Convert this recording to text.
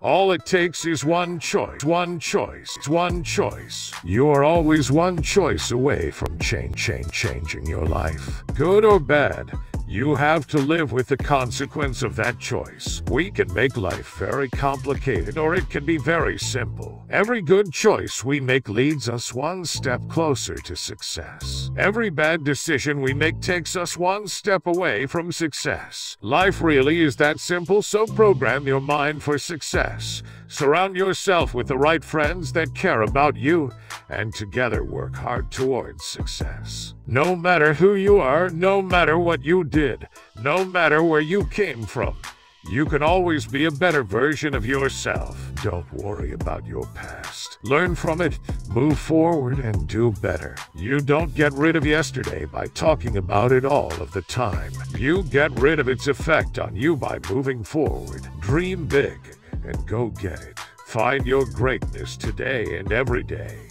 All it takes is one choice, one choice, one choice. You are always one choice away from change, change, changing your life. Good or bad, you have to live with the consequence of that choice. We can make life very complicated or it can be very simple. Every good choice we make leads us one step closer to success. Every bad decision we make takes us one step away from success. Life really is that simple, so program your mind for success. Surround yourself with the right friends that care about you, and together work hard towards success. No matter who you are, no matter what you did, no matter where you came from, you can always be a better version of yourself. Don't worry about your past. Learn from it, move forward, and do better. You don't get rid of yesterday by talking about it all of the time. You get rid of its effect on you by moving forward. Dream big and go get it. Find your greatness today and every day.